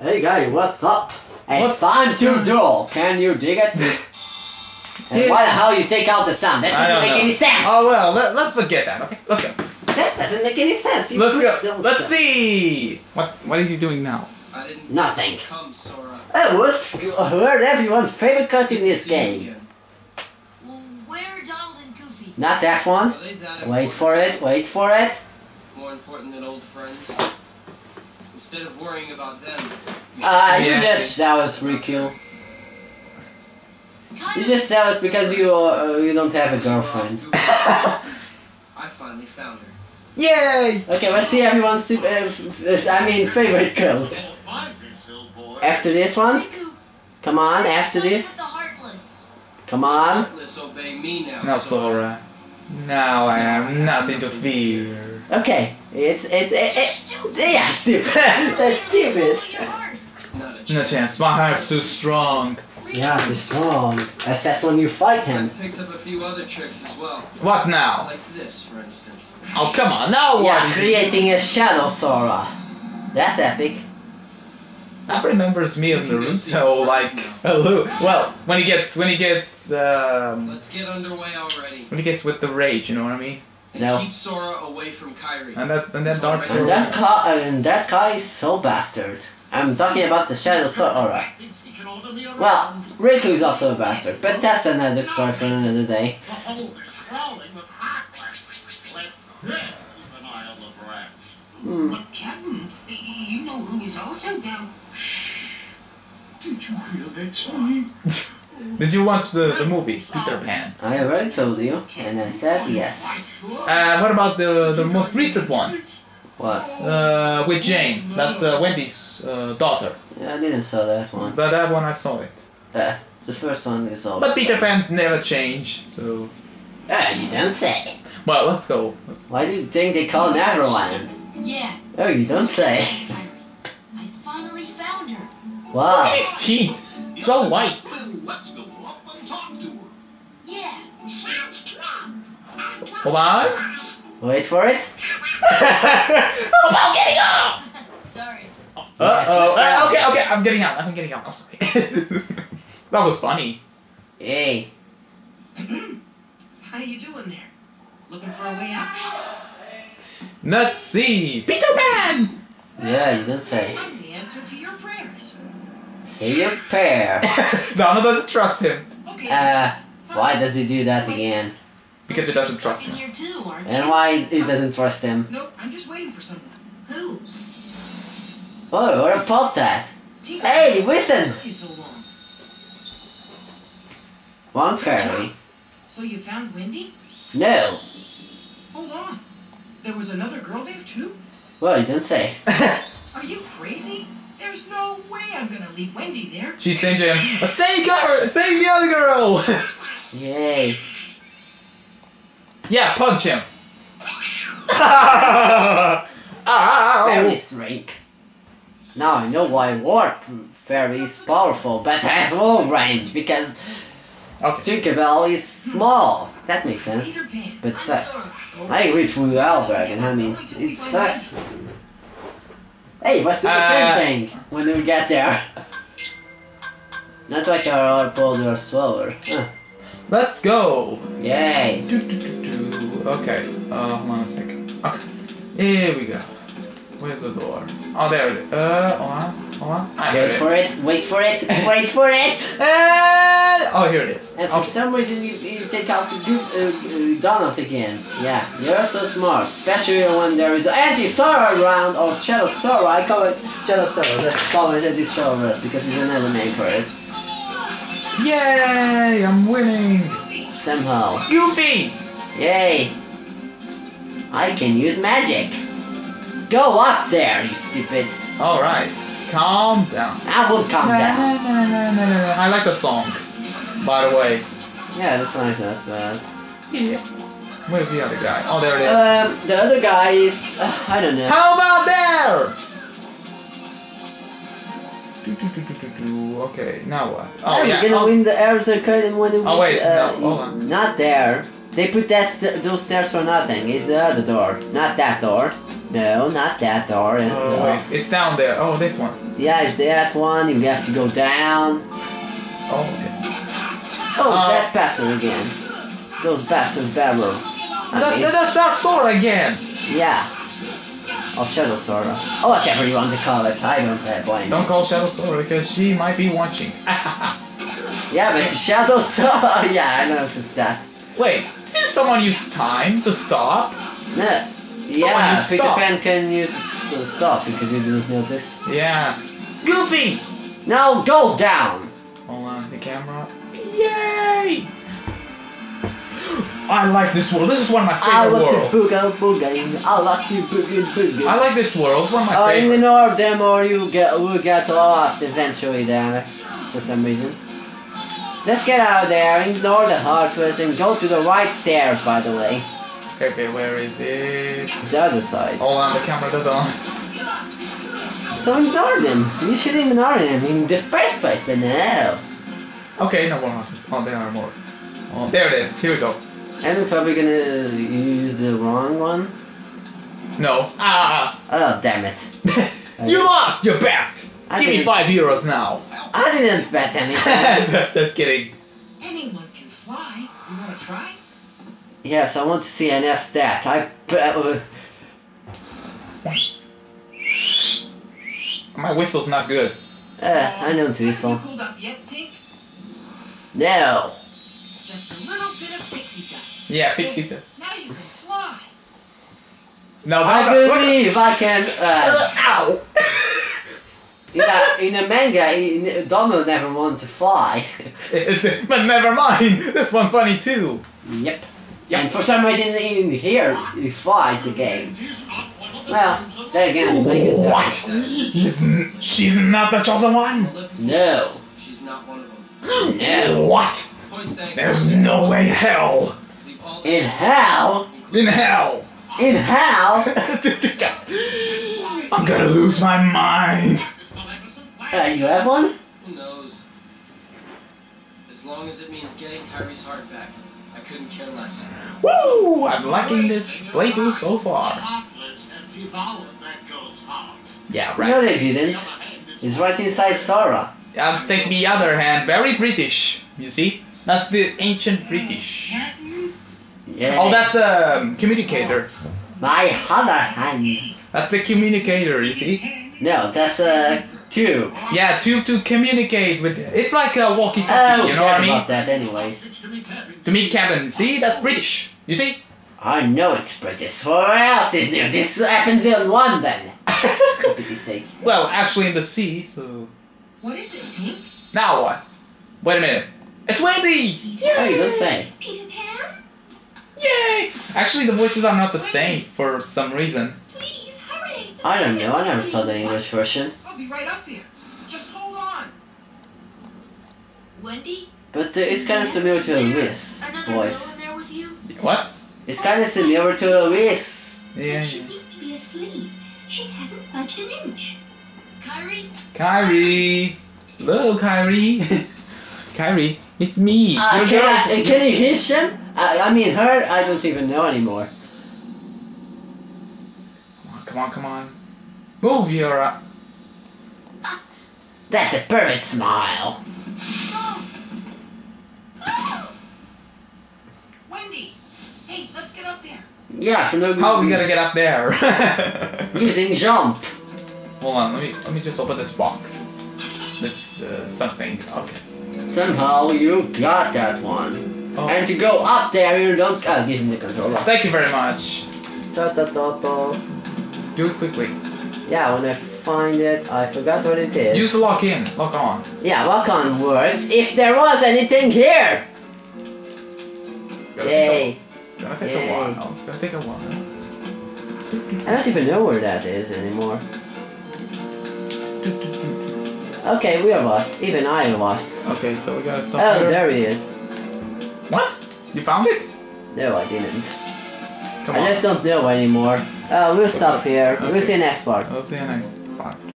Hey guys, what's up? It's What's- time to duel. Can you dig it? and why the hell you take out the sound? That doesn't make know. any sense. Oh well, let, let's forget that. Okay, let's go. That doesn't make any sense. You Let's go. Let's stuff. see. What What is he doing now? I didn't Nothing. come, Sora. Hey, was heard everyone's favorite cut in this game? Well, where Donald and Goofy? Not that one. That Wait for it. Wait for it. More important than old friends. Instead of worrying about them. you Ah, should you Yeah. just that was Riku. You just that was because you uh, you don't have a girlfriend. I finally found her. Yay! Okay, let's see everyone's super, uh, f- f- I mean favorite cult. After this one, come on. After this, come on. Heartless, obey me now. Now, Sora. Now I have nothing to fear. Okay, it's it's it, it, yeah, stupid. That's stupid. Follow your heart. Not a No chance. chance. My heart's too strong. Yeah, he's strong. That's that's when you fight I him. picked up a few other tricks as well. What now? Like this, for instance. Oh come on! Now what? Yeah, creating a shadow Sora. That's epic. That remembers me of We can go Naruto, like a little. Well, when he gets when he gets um, Let's get underway already. when he gets with the rage, you know what I mean? And No. keep Sora away from Kairi. And that and that Dark already- And that guy, and that guy is so bastard. I'm talking about the shadow Sora. Well, Riku is also a bastard, but that's another story for another day. Hmm. But Captain, you know who is also down. Did you hear that, Sonny? Did you watch the, the movie Peter Pan? I already told you, and I said yes. Uh, what about the the most recent one What? uh, with Jane? That's uh, Wendy's uh, daughter. Yeah, I didn't saw that one. But that one I saw it. Uh, the first one is all. But Peter Pan never changed. So Ah, you don't say. well, let's go. Let's- Why do you think they call Neverland? Yeah, Oh, you don't say. I finally found her. Look Wow. at his teeth, so white. Let's go up and talk to her. Yeah, Sounds good. Hold on. Wait for it. How about getting up? sorry. Uh oh. let's okay, okay. I'm getting out. I'm getting out. I'm sorry. that was funny. Hey. How you doing there? Looking for a way out? Let's see. Peter Pan. Yeah, you didn't say. I'm the answer to your prayers. Say your prayer. Donald doesn't trust him Okay. Uh, why does he do that again? because he doesn't trust him. too. And why he doesn't trust him? Nope, I'm just waiting for someone. Who? Oh, what a pop that. Hey, listen. took you so long. One fairy. So you found Wendy? No. Hold on. There was another girl there too? Well, you didn't say. Are you crazy? There's no way I'm gonna leave Wendy there. She's saying to him, "Save girl, save the other girl." Yay. yeah, punch him. Fairy Ow! strike. Now I know why Warp Fairy is powerful, but has long range, because Okay. Tinkerbell is small. That makes sense. But I'm sucks. Sora. I agree with Dragon, I mean, it sucks. Hey, let's do the Uh, same thing when we get there. Not like our other boulder slower. Huh. Let's go. Yay. Do, do, do, do. Okay. Uh, hold on a second. Okay. Here we go. Where's the door? Oh, there it is. Uh, hold on. Hold on. Ah, Wait for it, wait for it, wait for it! And oh, here it is. And for Okay. some reason you, you take out the uh, uh, Donald again. Yeah, you're so smart. Especially when there is anti-Sora around, or Shadow Sora. I call it Shadow Sora. Let's call it anti-Sora because it's another name for it. Yay! I'm winning. Somehow. Goofy. Yay! I can use magic. Go up there, you stupid. All right. Calm down. I will calm Na, down. na, na, na, na, na. I like the song. By the way. Yeah, that's nice, not bad. Yeah. Where's the other guy? Oh, there it is. Um, the other guy is, uh, I don't know. How about there? Do, do, do, do, do, do. Okay, now what? Oh yeah. gonna oh, win the Arizona Curtain when we Oh, wait, uh, no, hold on. Not there. They put that st- those stairs for nothing. It's the other door, not that door. No, not that door. Oh wait, it's down there. Oh, this one. Yeah, it's that one. You have to go down. Oh, yeah. Oh, Uh, that bastard again. Those bastard barrels. That's, that's that sword again. Yeah. Oh, Shadow Sora. Oh, whatever you want to call it. I don't have one. Don't call Shadow Sword because she might be watching. Yeah, but Shadow Sora. yeah, I noticed that. Wait, did someone use time to stop? No. Yeah, use Peter stop. Pan can use it to stop because you didn't notice. Yeah. Goofy! Now go down. Hold on, the camera. Yay! I like this world. This is one of my I favorite want to worlds. booga booga. I like to boogie boogie. I like this world. It's one of my Oh, favorites. ignore them or you get will get lost eventually there for some reason. Just get out of there, ignore the hard and go to the right stairs by the way. Okay, okay, where is it? It's the other side. Hold on, the camera doesn't on. So ignore them. You should ignore them in the first place, but no. Okay, no more monsters. Oh, there are more. Oh, there it is. Here we go. And we're probably gonna use the wrong one. No. Ah! Oh damn it. you lost your bet! I Give me didn't- five euros now. I didn't bet anything. Just kidding. Anyone can fly. You wanna try? Yes, I want to see an S stat. I bet. Uh, My whistle's not good. uh, I know to whistle. You pulled yet, Tink? No. Just a little bit of pixie dust. Yeah, pixie dust. Now you can fly. No, I that- believe I can. Uh, Ow! in, a, in a manga, in, Donald never wanted to fly. but never mind. This one's funny too. yep. And for some reason in here, he flies the game. Well, there again, I guess What? that's- He's n- she's not the chosen one. Maleficent No. She's not one of them. No. What? There's no way in hell. In hell? In hell. In hell? I'm gonna lose my mind. Uh, you have one? Who knows? As long as it means getting Kairi's heart back, I couldn't care less. Woo! I'm liking this playthrough so far. Heartless have devoured that girl's heart. Yeah, No, right. they didn't. It's right inside Sora. I'll take the other hand. Very British. You see? That's the ancient British. Yeah. Oh, that's the um, communicator. My other hand. That's the communicator. You see? No, that's a two. Yeah, to to communicate with. It's like a Oh, walkie-talkie. you know what I cares mean? about that anyways. To meet Kevin. See, that's British. You see? I know it's British. Where else is new? This happens in London. For pity's sake. Well, actually in the sea. So what is it, Tink? now what? Wait a minute. It's Wendy. Oh, you don't say. Peter Pan, Yay! Actually, the voices are not the same for some reason. Please hurry. I don't know. I never saw the English version. I'll be right up there. Just hold on. Wendy, But uh, it's kind of similar to a Whis voice. girl in there with you? What? It's kind of similar to a Whis. Yeah. She seems to be asleep. She hasn't budged an inch. Kairi, Kairi. Hello, Kairi. Kairi, it's me. Uh, your can, girl. I, can you hear him? I, I mean, her, I don't even know anymore. Come on, come on. Move your. Uh, That's a perfect smile. no. Wendy! Hey, let's get up there. Yeah, for no good how we gotta get up there? Using jump. Hold on, let me let me just open this box. This uh, something. Okay. Somehow you got that one. Oh. And to go up there, you don't. I'll give him the controller. Thank you very much. Ta ta ta ta. Do it quickly. Yeah, when I find it, I forgot what it is. Use lock in, lock on. Yeah, lock on works. If there was anything here! It's gonna Yay. take a, it's gonna take Yay. a while. It's gonna take a while. I don't even know where that is anymore. Okay, we are lost. Even I am lost. Okay, so we gotta stop Oh, here. there he is. What? You found it? No, I didn't. Come on. I on. just don't know anymore. Uh, we'll stop here. We'll see you next part. I'll see you next part.